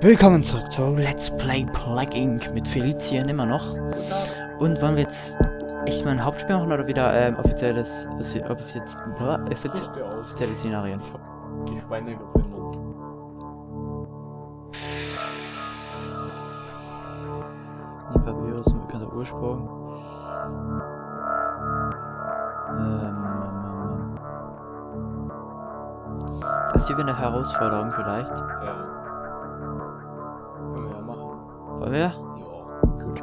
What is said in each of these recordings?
Willkommen zurück zu Let's Play Plague Inc. mit Felicien immer noch. Und wollen wir jetzt echt mal ein Hauptspiel machen oder wieder ähm, offizielles, offizielles, offizielles, offizielle Szenarien? Ich hab die Schweine gefunden. Nipah-Virus, ein bekannter Ursprung. Ähm, das ist hier wieder eine Herausforderung vielleicht. Ja Wir? Ja. Gut.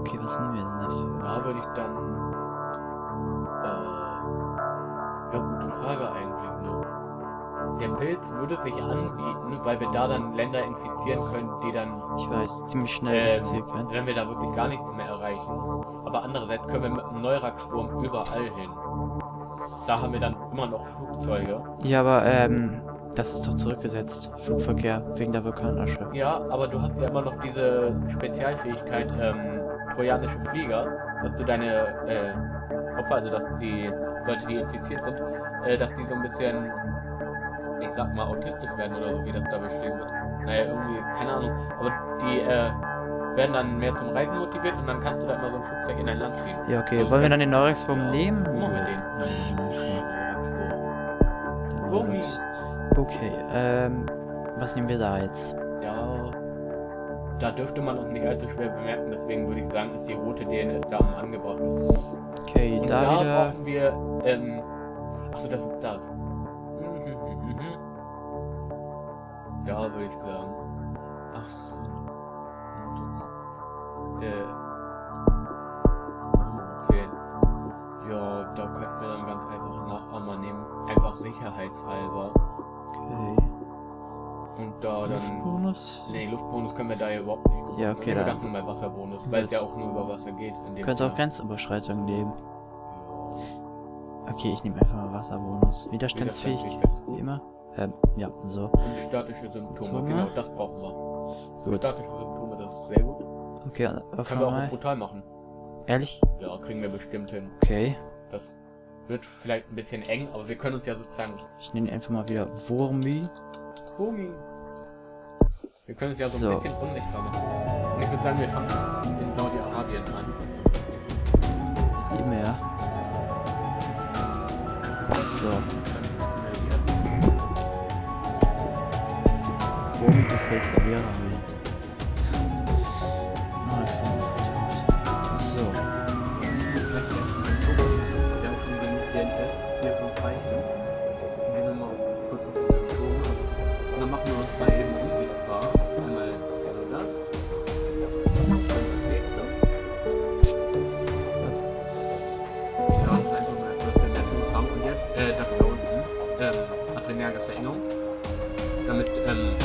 Okay, was nehmen wir denn dafür? Da würde ich dann. Äh. Ja, gute Frage eigentlich, ne? Der Pilz würde sich anbieten, weil wir da dann Länder infizieren können, die dann, Ich weiß, ziemlich schnell Ähm, infiziert können. wenn wir da wirklich gar nichts mehr erreichen. Aber andererseits können wir mit einem Neurax-Sturm überall hin. Da haben wir dann immer noch Flugzeuge. Ja, aber ähm, das ist doch zurückgesetzt. Flugverkehr wegen der Vulkanasche. Ja, aber du hast ja immer noch diese Spezialfähigkeit, ähm, trojanische Flieger, dass du deine äh, Opfer, also dass die Leute, die infiziert sind, äh, dass die so ein bisschen, ich sag mal, autistisch werden oder so, wie das da beschrieben wird. Naja, irgendwie, keine Ahnung. Aber die äh, werden dann mehr zum Reisen motiviert und dann kannst du da immer so ein Flugzeug in dein Land fliegen. Ja, okay. Also Wollen wir dann den Neurexform nehmen? Machen wir den. Ja, so. Gobi. Okay, ähm, was nehmen wir da jetzt? Ja, da dürfte man uns nicht allzu schwer bemerken, deswegen würde ich sagen, ist die rote DNS da am angebrachtesten. Okay, Und da da wieder. brauchen wir, ähm, achso, das ist das. Ja, würde ich sagen. Ach so. Äh. Okay. Ja, da könnten wir dann ganz einfach Nachahmer nehmen. Einfach sicherheitshalber. Okay. Und da dann. Luftbonus? Nee, Luftbonus können wir da ja überhaupt nicht. gucken. Ja, okay, Nehmen wir da- ganz normal Wasserbonus, weil es ja auch nur über Wasser geht. Könnte auch Fall. Grenzüberschreitung nehmen. Okay, ich nehme einfach mal Wasserbonus. Widerstandsfähig, Widerstandsfähigkeit. wie immer. Ähm, ja, so. Und statische Symptome, Symptome? genau, das brauchen wir. Gut. Statische Symptome, das ist sehr gut. Okay, auf Können wir auch brutal machen. Ehrlich? Ja, kriegen wir bestimmt hin. Okay. Wird vielleicht ein bisschen eng, aber wir können uns ja sozusagen. Ich nenne einfach mal wieder Wurmi. Humi. Wir können uns ja so, So. ein bisschen unsichtbar machen. Und ich würde sagen, wir fangen in Saudi-Arabien an. Immer. So. Wurmi gefällt Salera mir. Oh, hier von frei. Und gehen wir mal kurz auf die Symptome. Und dann machen wir uns mal eben unsichtbar. Einmal so das. Dann das nächste. Was ist Ja, und einfach mal etwas in der Programm. Und jetzt äh, das da unten. Ähm, adrenerge Veränderung. Damit, ähm,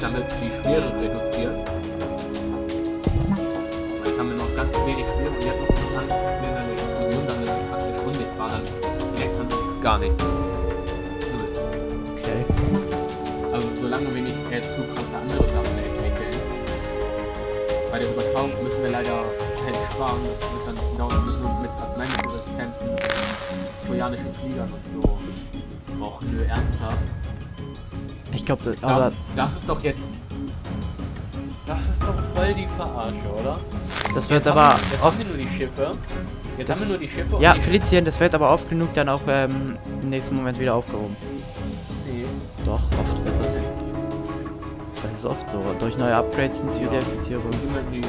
damit die Schwere reduziert. Müssen wir leider halt sparen. Das wird dann dauern müssen wir mit Arzneimittelresistenzen, trojanischen Fliegern und so. Och nö, ernsthaft. Ich glaube, das, aber das ist doch jetzt. Das ist doch voll die Verarsche, oder? das wird Jetzt aber wir, jetzt oft. haben wir nur die Schiffe. Jetzt Das- haben wir nur die Schiffe Ja, die Felician, das wird aber oft genug dann auch ähm, im nächsten Moment wieder aufgehoben. Nee. Doch, oft wird das. Das ist oft so. Durch neue Upgrades und Zivilisationierung. Immer die, äh,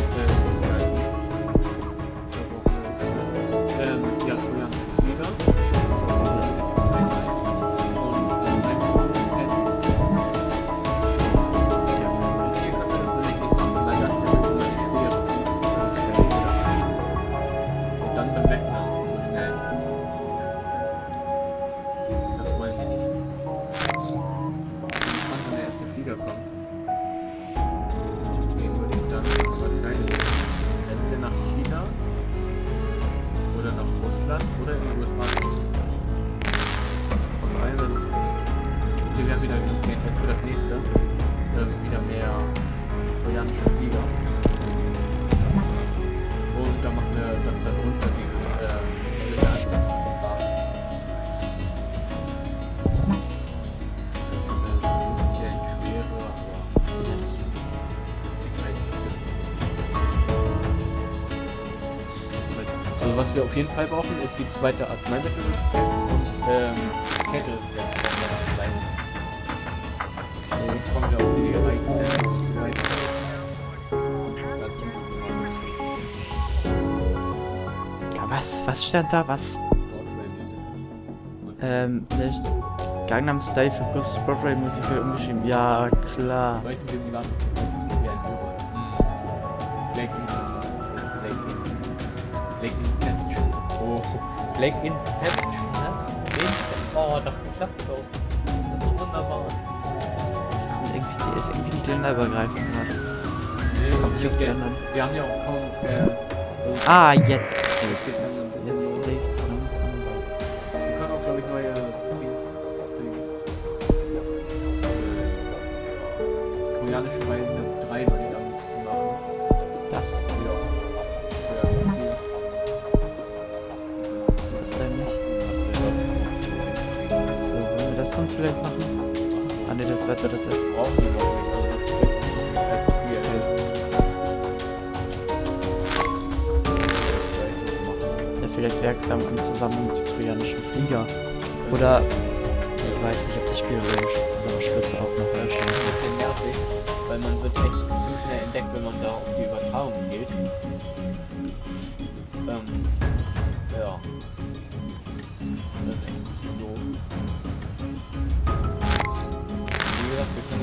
Was wir auf jeden Fall brauchen, ist die zweite Arzneimittelresistenz und ähm, Kälteresistenz. Okay. Jetzt kommen wir auf die Reichen. Ja, was? Was stand da? Was? Ähm, nicht. Gangnam Style für plus Broadway Musical umgeschrieben. Ja, klar. Soll ich mit dem Land wie ein Robot? Black Inception, ne? Inception. Oh, das klappt doch. Das ist so wunderbar. Die kommt irgendwie, die ist irgendwie nicht länderübergreifend gerade. Nee, auf die wir, haben ja auch kaum. Äh, Ah, jetzt. Jetzt, jetzt Wetter, das brauchen wir das viel. Der vielleicht wirksam im Zusammenhang mit dem trojanischen Flieger. Oder ich weiß nicht, ob die spielerische Zusammenschlüsse auch noch Das ist erscheinen. nervig, weil man wird echt zu schnell entdeckt, wenn man da auf die Übertragung geht. Ähm, ja.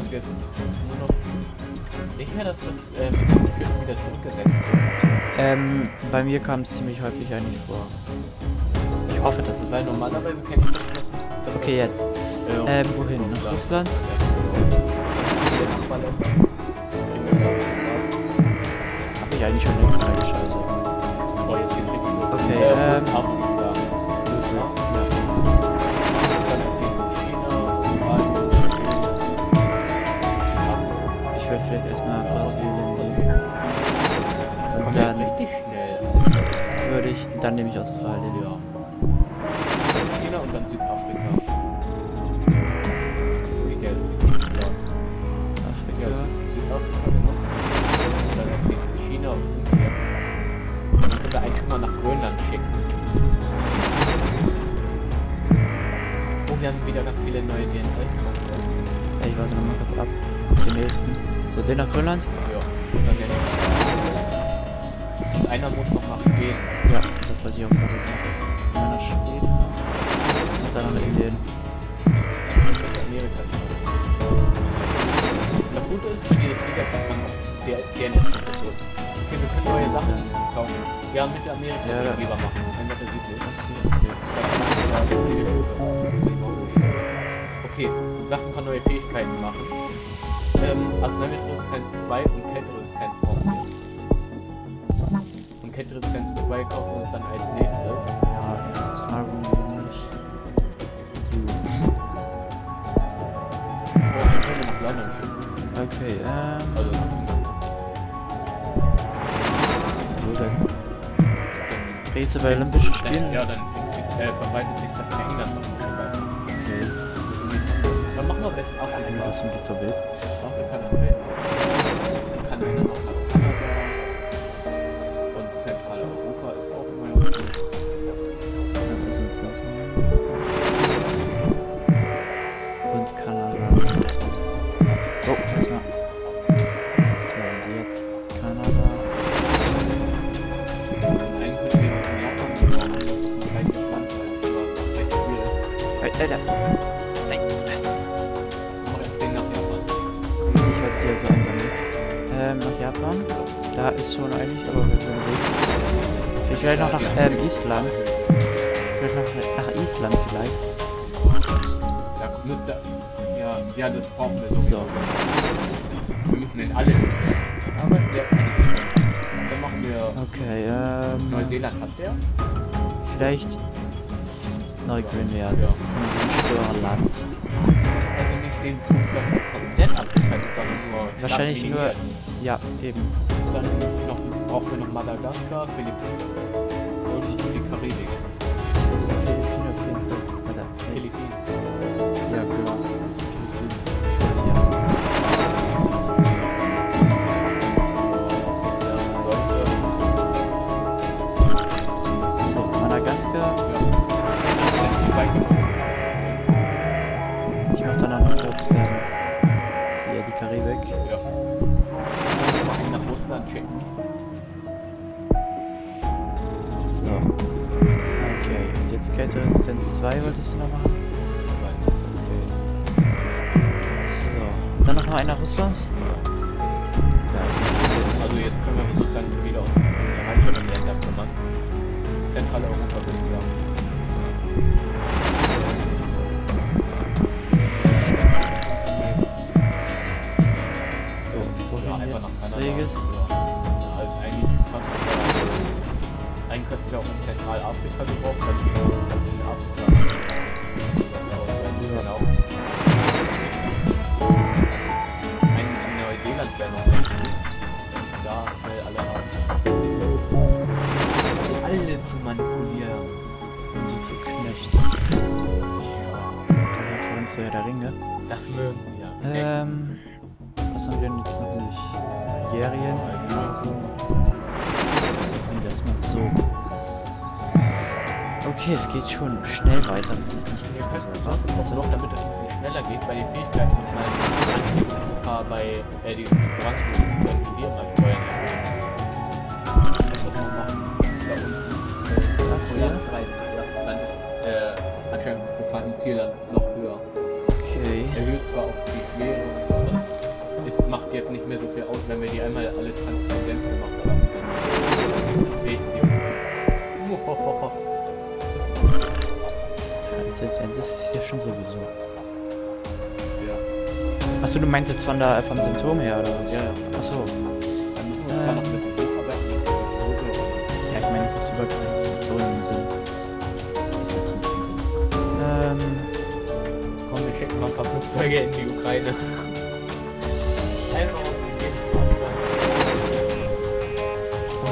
Uns jetzt nur noch sicher, dass das äh, mit dem Schiff wieder zurückgesetzt wird. Ähm, bei mir kam es ziemlich häufig eigentlich vor. Ich hoffe, dass es Weil normalerweise kenne ich das nicht. Okay, jetzt. Ähm, wohin? Nach Russland? Habe ich eigentlich schon längst freigeschaltet. Oh. Okay, Äh, ähm, Und dann richtig schnell. würde ich, dann nehme ich Australien. Ja. China und dann Südafrika. Afrika. Sü- Südafrika, genau. Und dann China und Indien. Können wir eigentlich schon mal nach Grönland schicken. Oh, wir haben wieder ganz viele neue. Ey, ich warte noch mal kurz ab. Den nächsten. So, den nach Grönland? Ja, und der einer muss noch nach Schweden. Ja, das wollte ich auch gerade nach Schweden. Und dann noch in den. Und Amerika. Das Gute ist, für diese Flieger kann man auch der DNS-Punkte drücken. Okay, wir können neue Sachen kaufen. Ja, Mittelamerika Ja, ja, da- lieber machen. Ein Meter südlich. Okay. Kann. Okay, Sachen von neue Fähigkeiten machen. Ähm, Arzneimittelresistenz 2 und Kälteresistenz brauchen wir. Und Kälteresistenz 2 kaufen wir uns dann als nächstes. Ja, das mag ich nicht. Gut. Dann können wir nach London schicken. Okay, ähm. Also. Wieso denn? Rätsel bei Olympischen Spielen? Ja, dann äh, verbreitet sich das in England noch Machen wir West Wenn du Afrika. was mit so willst. Afrika dann wählen. Kann einer noch. Und Zentraleuropa ist auch immer noch gut. Du noch? Und Kanada. Oh, erstmal. So, und jetzt Kanada. Und Ähm, nach Japan. Da ist schon eigentlich, aber wenn du willst. Vielleicht noch nach ähm, Island. Vielleicht noch nach Island vielleicht. Ja, müsste. Ja, ja, das brauchen wir So. sowieso. Wir müssen in alle. Aber der kann nicht. Dann machen wir. Okay, ähm. Neuseeland hat der. Vielleicht Neuguinea, das ist immer so ein Störerland. Also nicht den Flugplatz komplett abgeschaltet, sondern nur. Wahrscheinlich nur-. Ja, eben. Dann noch, brauchen wir noch Madagaskar, Philippinen und die Karibik. Jetzt Kälteresistenz 2 wolltest du noch machen? Okay. So. Dann noch mal einer Russland? Was haben wir jetzt noch nicht? Algerien. Und erstmal so. Okay, es geht schon schnell weiter, das ist nicht Wir könnten auch noch, damit es bisschen schneller geht, bei den Fähigkeiten und mal Ansteckungsgefahr bei äh, diesen Ranken könnten wir mal steuern. Das wird man machen. Da unten. Das hier? ja. Dann äh, Ansteckungsgefahr im Ziel dann die einmal alle transzendent gemacht haben. Beten die uns. Muhohoho. Transzendenz ist ja schon sowieso. Ja. Achso, du meinst jetzt von der, vom Symptom her, oder was? Ja, ja. Achso. Dann müssen wir uns zwar noch mit der Hose und Ja, ich meine, es ist überhaupt keine so im Sinn. Ist ja Transzendenz. Ähm, Komm, wir schicken mal ein paar Flugzeuge in die Ukraine.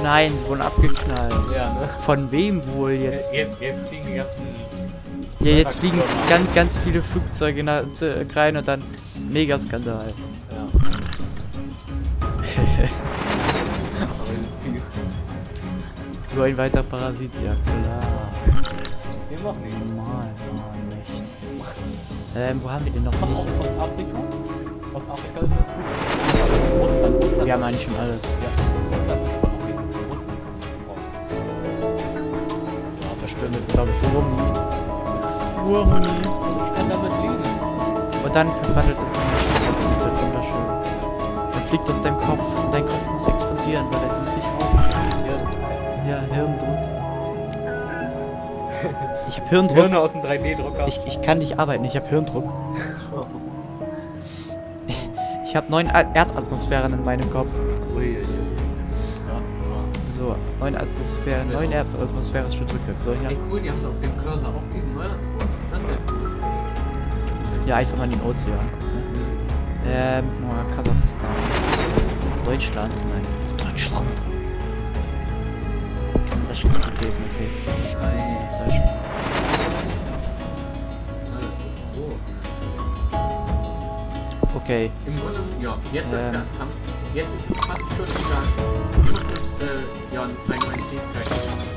Nein, sie wurden abgeknallt. Ja, ne? Von wem wohl jetzt? Jetzt, jetzt fliegen die ganzen. Ja, jetzt fliegen ganz, ganz viele Flugzeuge Ukraine und dann Megaskandal. Ja. Aber die- Nur ein weiter Parasit, ja klar. Wir machen nicht. Normal, normal nicht. Ähm, wo haben wir denn noch Mach auch nichts? Ostafrika. Ostafrika ist Russland. Wir haben eigentlich schon alles. Ja, Glaube ich Wurmi. Wurmi. Ich kann damit lesen. Und dann verwandelt es sich in wird wunderschön. Dann fliegt aus deinem Kopf und dein Kopf muss explodieren, weil er sieht sich aus. Ja, Hirndruck. Ich hab Hirndruck. Hirne aus dem 3D-Drucker. Ich, ich kann nicht arbeiten, ich habe Hirndruck. Ich habe neun Erdatmosphären in meinem Kopf. Ja, so. Neun Atmosphären, neun erdatmosphärische Drücke. So, ja. Ey, cool, die haben auf dem Cursor auch diesen Neulandswort. Das wäre cool. ja, einfach mal in den Ozean. ne? Ähm, oh, Kasachstan. Deutschland? Nein. Deutschland. Kein Rechnungsproblem, okay. Nein. Deutschland. Okay. Im Grunde, ja, jetzt Ähm. ist es fast schon egal.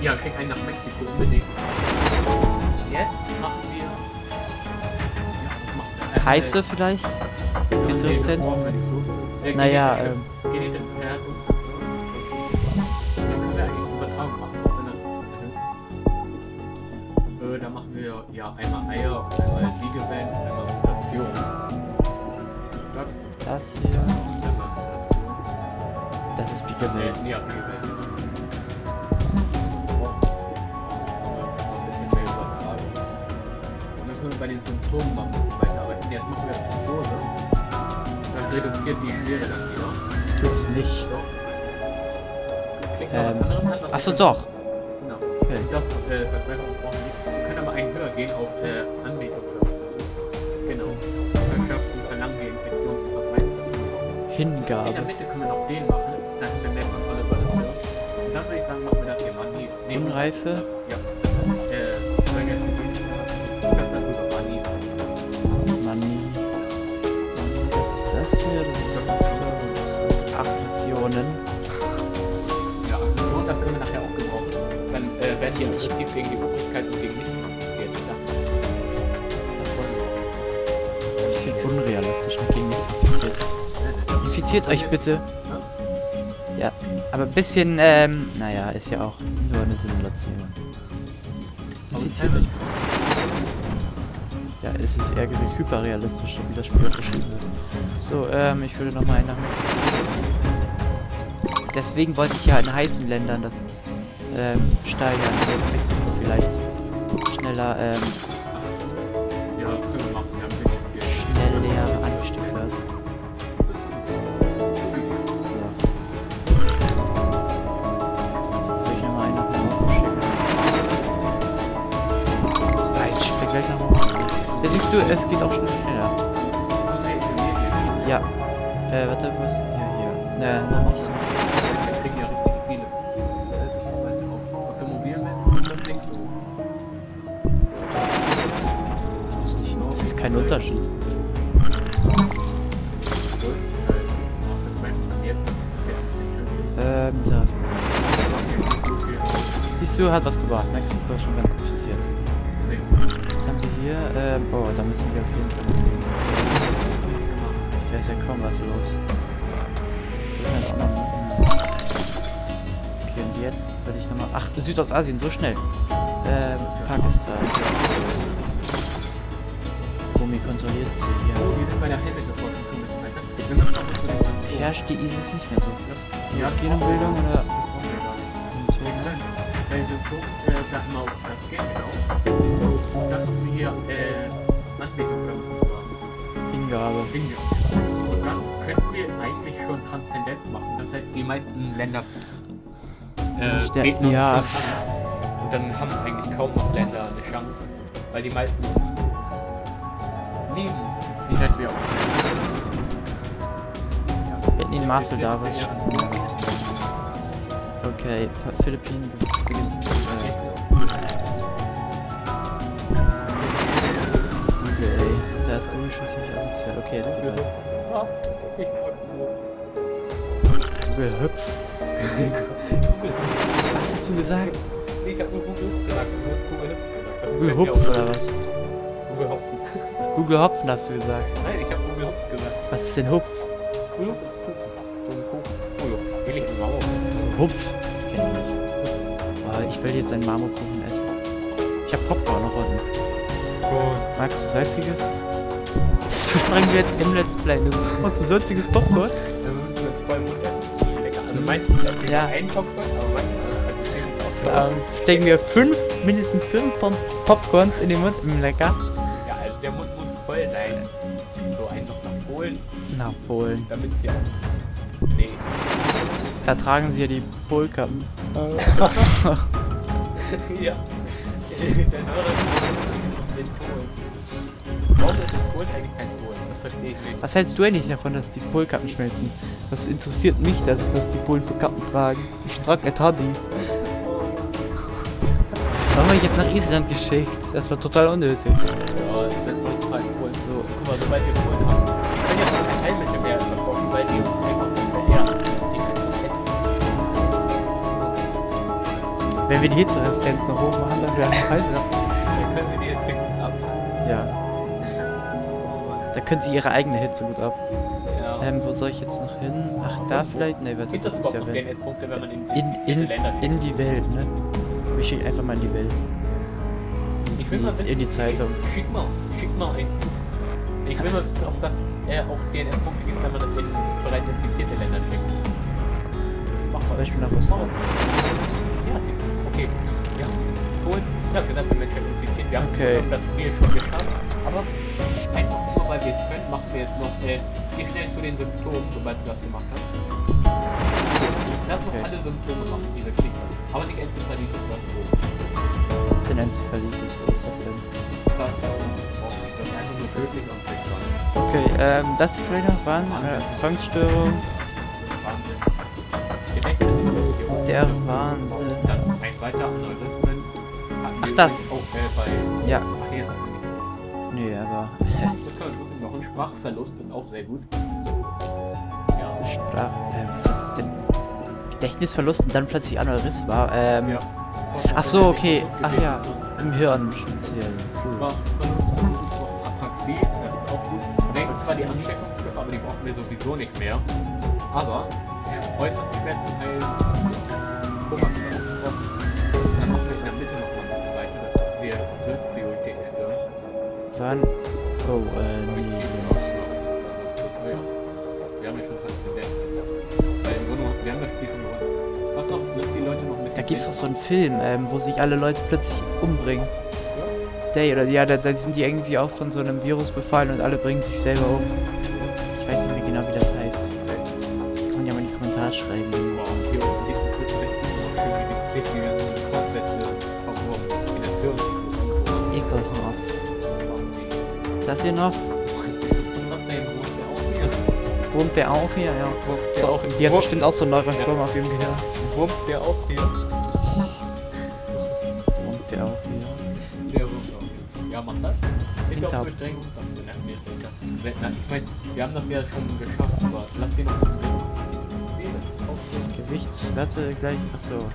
Ja, schick einen nach Mexiko unbedingt. Jetzt machen wir. Ja, was macht er? Heiße vielleicht? Nicht so. Äh, Naja, ähm. Reduziert die Schwere dann wieder. Tut's nicht. Doch. Noch Ähm, Achso, doch. Genau. Okay. Das äh, Verzweiflung brauchen wir nicht. Wir können aber einen höher gehen auf äh, Anbetung oder was. Genau. Verschärften verlangen Infektion zu verbreiten. In der Hingabe. Mitte können wir noch den machen. Dann haben wir mehr Kontrolle über das Virus. Und dann würde ich sagen, machen wir das hier mal. Nee, Unreife. Ja. Werden die im Prinzip gegen gegen die Übrigkeit und gegen infiziert. Das wollen wir. Bisschen unrealistisch und gegen mich infiziert. Infiziert euch bitte. Ja, aber ein bisschen, ähm, naja, ist ja auch nur eine Simulation. Infiziert euch bitte. Ja, es ist eher gesagt hyperrealistisch, wie das Spiel beschrieben wird. So, ähm, ich würde nochmal einen nach Mexiko. Deswegen wollte ich ja in heißen Ländern das, ähm, steigern, Mexiko vielleicht schneller, ähm, Ja, können wir machen. Wir haben viel. schneller angesteckt wird. So. Soll ich nochmal einen nach Marokko schicken? Nein, ich schicke gleich nach Marokko. Ja, siehst du, es geht auch schon Unterschied. Ähm, da. Siehst du, hat was gebracht. Mexiko ist schon ganz infiziert. Was haben wir hier? Ähm, oh, da müssen wir auf jeden Fall. Da ist ja kaum was los. Okay, und jetzt werde ich nochmal... Ach, Südostasien, so schnell. Ähm, Pakistan. Fumi kontrolliert sie, ja. Herrscht die ISIS nicht mehr so? Sie hat Genombildung oder Symptome? Bei Symptom, äh, da haben wir auch das geht genau. Das ist hier, äh, Anwendung Hingabe. Dinge. Und dann könnten wir eigentlich schon Transzendenz machen. Das heißt, die meisten Länder äh, Der- beten uns ja. Und dann haben eigentlich kaum noch Länder eine Chance. Weil die meisten uns lieben. Wie nett wir auch hätten ihn Marcel da was schon. Okay, Philippinen beginnt zu äh, Google, ey. Da ist Google schon ziemlich asozial. Okay, es geht weiter. Google hüpf. Was hast du gesagt? Nee, ich hab nur Google gesagt. Google Hüpf. Google Hupf oder was? Google Hopfen. Google Hopfen hast du gesagt. Nein, ich hab Google Hupf gesagt. Was ist denn Hupf? Google Hupf ist Kuchen. So ein Kuchen. Oh ja, ähnlich wie Marmor. So, Hupf. Ich kenn ihn nicht. Aber ich will jetzt einen Marmorkuchen essen. Ich hab Popcorn noch unten. Gut. Magst du salziges? Das besprechen wir jetzt im Let's Play. Magst du salziges Popcorn? Dann müssen wir voll Mund essen. Lecker. Also wir Ja. einen Popcorn, aber manchmal Ähm, stecken wir fünf, mindestens fünf Pop Popcorns in den Mund. Mm, lecker. Na, Polen. damit ja. Nee. Da tragen sie ja die Polkappen. ja. Der Norden in Polen. Warum ist in Polen eigentlich kein Polen? Das verstehe ich nicht. Was hältst du eigentlich davon, dass die Polkappen schmelzen? Was interessiert mich das, was die Polen für Kappen tragen? Ich trage ein Taddy. Warum habe ich jetzt nach Island geschickt? Das war total unnötig. Ja, das ist halt Polen. So, Guck mal, sobald wir Polen haben. Heilmittel mehr verkaufen, weil die einfach wenn wir die Hitzeresistenz noch hoch machen, dann werden wir heiser. Dann können sie die jetzt richtig ab. Ja, da können sie ihre eigene Hitze gut ab. Ja. Ähm, wo soll ich jetzt noch hin? Ach, da vielleicht? Ne, warte, das ist ja Welt. In, In, in, in die Welt, ne? Ich schicke einfach mal in die Welt. Ich will mal wissen, in die Zeitung. Schick, schick mal, schick mal ein. Ich will mal wissen, ob das äh, auch DNS-Punkte gibt, wenn man das in bereits infizierte Länder schickt. Mach Zum. Beispiel nach. Russland. Ja, okay. Ja, Polen, ja, gesamte Menschheit infiziert. Wir haben Okay. das Spiel schon geschafft, aber einfach nur, weil wir es können, machen wir jetzt noch, äh, geh schnell zu den Symptomen, sobald du das gemacht hast. Lass noch Okay. alle Symptome machen, die wir kriegen. Aber nicht Enzephalitis, das ist. Was ist denn Enzephalitis? Was ist das denn? Das, ähm, Was Okay, ähm, das hier vielleicht noch waren? Äh, Zwangsstörung. Der Wahnsinn. Ach, das. Ja. Nee, aber. Noch ein Sprachverlust ist auch sehr gut. Ja. Sprach. Äh, was hat das denn? Gedächtnisverlust und dann plötzlich Aneurysma. Ähm. Ach so, okay. Ach ja, im Hirn speziell. Gut. Die Ansteckungsstoffe, aber die brauchen wir sowieso nicht mehr. Aber äußerst zu heilen. Thomas Dann machen wir in der Mitte noch mal ein bisschen weiter, dass wir dritte Priorität stören. Wann? Oh, äh, nee. so. Wir haben ja schon fast entdeckt. Weil im Grunde, wir haben das Spiel schon gewonnen. Was noch? Die Leute noch ein bisschen. Da gibt's doch so sehen? einen Film, ähm, wo sich alle Leute plötzlich umbringen. Day oder ja, da, da sind die irgendwie auch von so einem Virus befallen und alle bringen sich selber um. Ich weiß nicht mehr genau, wie das heißt. Kann man ja mal in die Kommentare schreiben. Hier. Ekelhaft. Das hier noch? Wohnt der auch hier? Ja. der auch im Die hat bestimmt auch so Neurotransformer auf ihrem Gehirn. Wurmt der auch hier? Wenn- na, Ich meine, wir haben das ja schon geschafft, aber lass den noch ein bisschen aufstehen. Gewicht, warte gleich. Achso.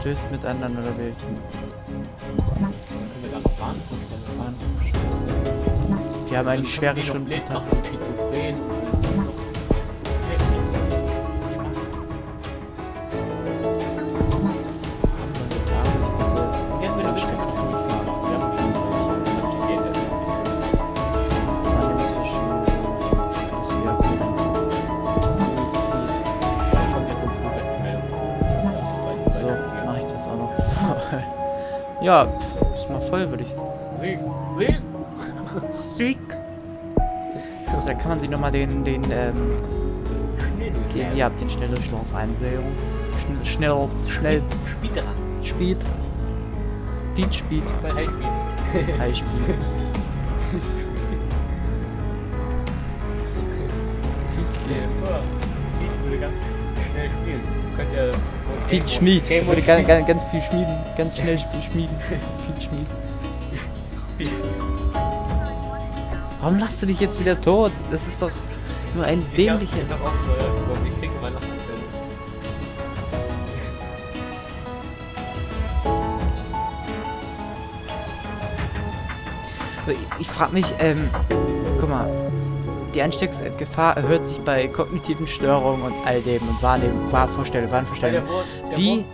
Stößt mit anderen oder können wir haben eigentlich schwere schon Stunden. Ja, pff, ist mal voll, würde ich sagen. Sieg. So, da kann man sich nochmal den, den, ähm, den, ja, den Schnelldurchlauf einsehen. Schn schnell, schnell, dran. Speed. Speed, Speed. Bei Highspeed. High Speed. Schnell spielen. Könnt ihr. Pete Schmied. Würde ganz, ganz, ganz viel schmieden. Ganz schnell schmieden. Pete Schmied. Warum lachst du dich jetzt wieder tot? Das ist doch nur ein dämlicher. Ich hab auch äh, über die kriege Weihnachten. Ich, ich frage mich, ähm, guck mal, die Ansteckungsgefahr erhöht sich bei kognitiven Störungen und all dem und Wahrnehmung, Wahrvorstellung, Wahnvorstellung. Wie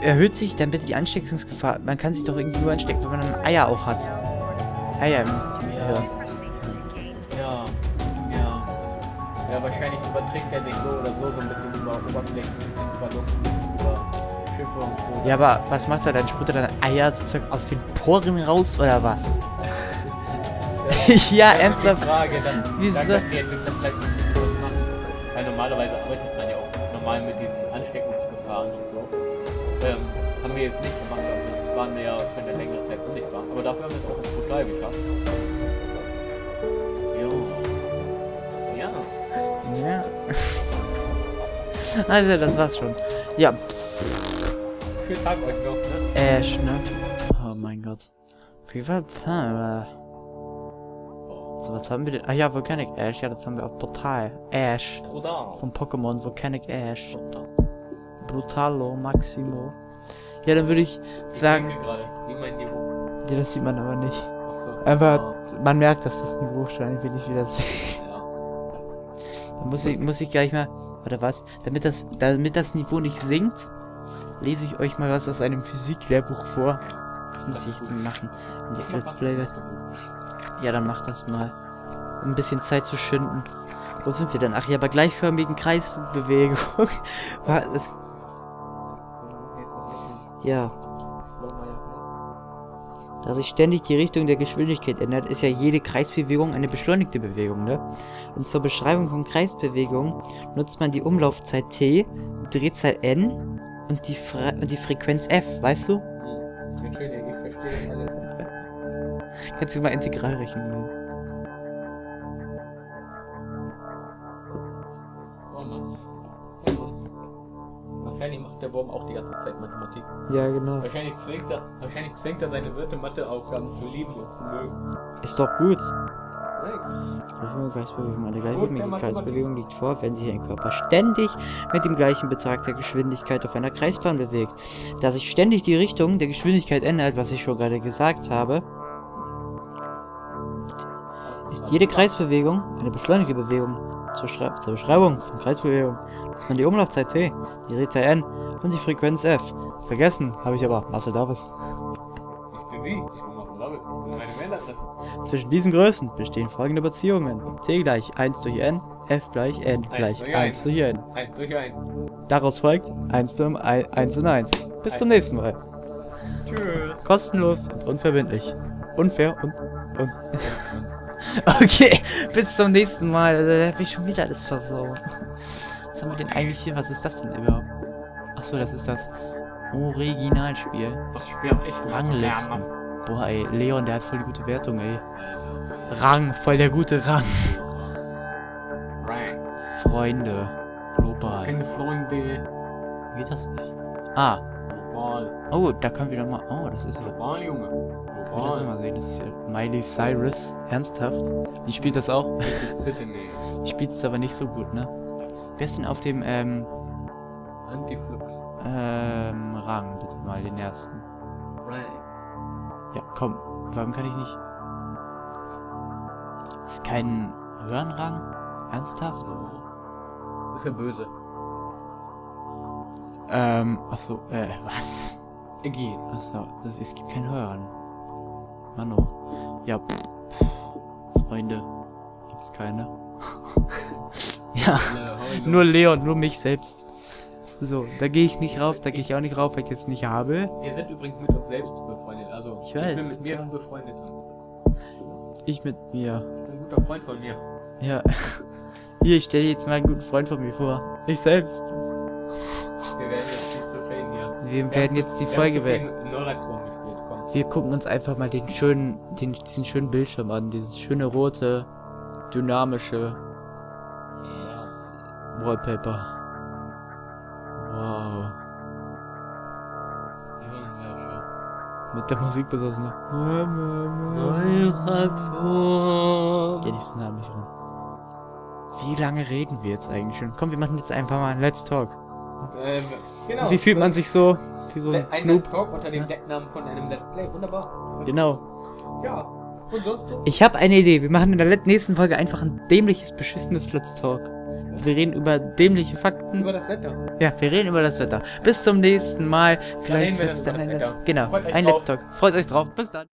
erhöht sich dann bitte die Ansteckungsgefahr? Man kann sich doch irgendwie nur anstecken, wenn man dann Eier auch hat. Eier im Ja. Gehirn. Ja. Ja. Ja, wahrscheinlich überträgt er sich so oder so so ein bisschen über Oberflächen, über Luft, über Schiffe und so. Ja, aber was macht er dann? Sprüht er dann Eier sozusagen aus den Poren raus oder was? ja, ernsthaft. Frage, dann, Wieso? dann die Entwickler vielleicht. Weil normalerweise arbeitet man ja auch normal mit diesen Ansteckungsgefahren und so. Ähm, haben wir jetzt nicht gemacht, aber das waren wir ja für eine längere Zeit unsichtbar. Aber dafür haben wir es auch ins Portal geschafft. Jo. Ja. Ja. Also, das war's schon. Ja, Schönen Tag euch noch, ne? Ash, ne? Oh mein Gott. Wie war das? So, was haben wir denn? Ah ja, Volcanic Ash. Ja, das haben wir auf Portal. Ash. Bruder. Vom Pokémon Volcanic Ash. Brutalo Maximo. Ja, dann würde ich Ich sagen. wie mein Niveau. Ja, das sieht man aber nicht. Achso. Aber man merkt, dass das Niveau schon will ich wieder sehen. Ja. Dann muss ich, muss ich gleich mal. Oder was? Damit das, damit das Niveau nicht sinkt, lese ich euch mal was aus einem Physiklehrbuch vor. Das muss ich jetzt machen. Und das Let's Play wird. Ja, dann mach das mal. Um ein bisschen Zeit zu schinden. Wo sind wir denn? Ach ja, bei gleichförmigen Kreisbewegung. War das- ja. Da sich ständig die Richtung der Geschwindigkeit ändert, ist ja jede Kreisbewegung eine beschleunigte Bewegung, ne? Und zur Beschreibung von Kreisbewegungen nutzt man die Umlaufzeit t, die Drehzahl n und die, Fre und die Frequenz f, weißt du? Entschuldigung, ich verstehe alles. Kannst du mal Integralrechnung nehmen. Oh Mann. Oh Mann. Wahrscheinlich macht der Wurm auch die ganze Zeit Mathematik. Ja, genau. Wahrscheinlich zwingt er, wahrscheinlich zwingt er seine Wirte Mathe-Aufgaben zu lieben und zu mögen. Ist doch gut. Die Kreisbewegung, eine gleichmäßige Kreisbewegung liegt vor, wenn sich ein Körper ständig mit dem gleichen Betrag der Geschwindigkeit auf einer Kreisbahn bewegt. Da sich ständig die Richtung der Geschwindigkeit ändert, was ich schon gerade gesagt habe, ist jede Kreisbewegung eine beschleunigte Bewegung. Zur, zur Beschreibung von Kreisbewegung nutzt man die Umlaufzeit t, die Drehzahl n und die Frequenz f. Vergessen habe ich aber Marcel Davis. Ich bin wie? Ich bin Marcel Davis. Meine Mailadresse. Zwischen diesen Größen bestehen folgende Beziehungen. t gleich 1 durch n, f gleich n gleich durch 1 durch n. 1 durch 1. Daraus folgt 1 zu 1 in 1. Bis zum nächsten Mal. Tschüss. Kostenlos und unverbindlich. Unfair und... und okay, bis zum nächsten Mal. Da hab ich schon wieder alles versaut. Was haben wir denn eigentlich hier? Was ist das denn überhaupt? Achso, das ist das Originalspiel. Das Spiel hab ich Ranglisten. Boah, ey, Leon, der hat voll die gute Wertung, ey. Rang, voll der gute Rang. Rank. Freunde. Global. Keine Freunde. Geht das nicht? Ah. Global. Oh, da können wir mal... Oh, das ist ja... Global, Junge. Ich will das Global. mal sehen. Das ist ja Miley Cyrus. Ernsthaft? Die spielt das auch? Bitte nicht. Die spielt es aber nicht so gut, ne? Wer ist denn auf dem, ähm, Antiflux. ähm, Rang? Bitte mal den ersten. Rank. Ja, komm. Warum kann ich nicht... Ist kein höheren Rang? Ernsthaft? Ist ja böse. Ähm, achso, äh, was? Iggy. Achso, das, es gibt keinen höheren. Mano. Ja, pff, Freunde. Gibt's keine. ja, nur Leon, nur mich selbst. So, da gehe ich nicht rauf, da gehe ich auch nicht rauf, weil ich jetzt nicht habe. Wir sind übrigens mit uns selbst befreundet. Also, Ich weiß, bin mit mir klar. befreundet. Ich mit mir. Ein guter Freund von mir. Ja. Hier, ich stelle jetzt mal einen guten Freund von mir vor. Ich selbst. Wir werden jetzt hier. Wir werden jetzt die Folge werden. Wir gucken uns einfach mal den schönen, den, diesen schönen Bildschirm an. Dieses schöne rote, dynamische Ja. Wallpaper. Wow. Mit der Musik besossen. Geh nicht so nah an mich ran. Wie lange reden wir jetzt eigentlich schon? Komm, wir machen jetzt einfach mal ein Let's Talk. Ähm, genau. Wie fühlt man sich so? Wie so ein Ein Talk unter dem. Decknamen von einem Let's Play. Wunderbar. Genau. Ja. Und sonst so? Ich habe eine Idee. Wir machen in der nächsten Folge einfach ein dämliches, beschissenes Let's Talk. Wir reden über dämliche Fakten. Über das Wetter. Ja, wir reden über das Wetter. Bis zum nächsten Mal. Vielleicht wir wird's dann eine. Wetter. Genau, Freut ein drauf. Let's Talk. Freut euch drauf. Bis dann.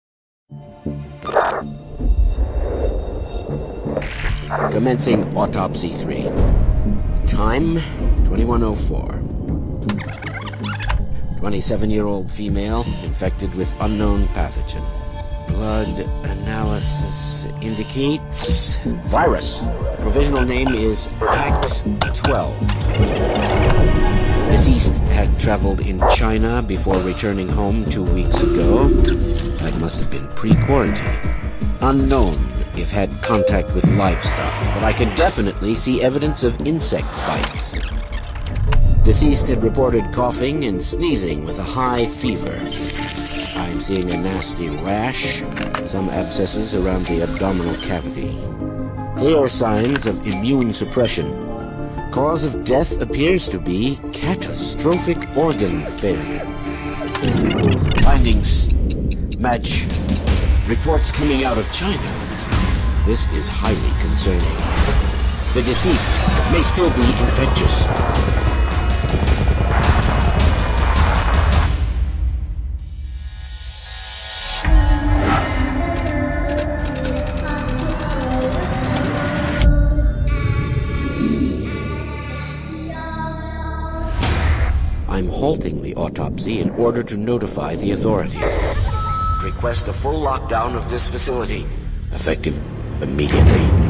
Commencing autopsy 3. Time 2104. 27 year old female infected with unknown pathogen. Blood analysis indicates virus. Provisional name is PAX 12. Deceased had traveled in China before returning home two weeks ago. That must have been pre quarantine. Unknown if had contact with livestock, but I can definitely see evidence of insect bites. Deceased had reported coughing and sneezing with a high fever. I'm seeing a nasty rash, some abscesses around the abdominal cavity. Clear signs of immune suppression. Cause of death appears to be catastrophic organ failure. Findings match reports coming out of China. This is highly concerning. The deceased may still be infectious. I'm halting the autopsy in order to notify the authorities. Request a full lockdown of this facility, effective immediately.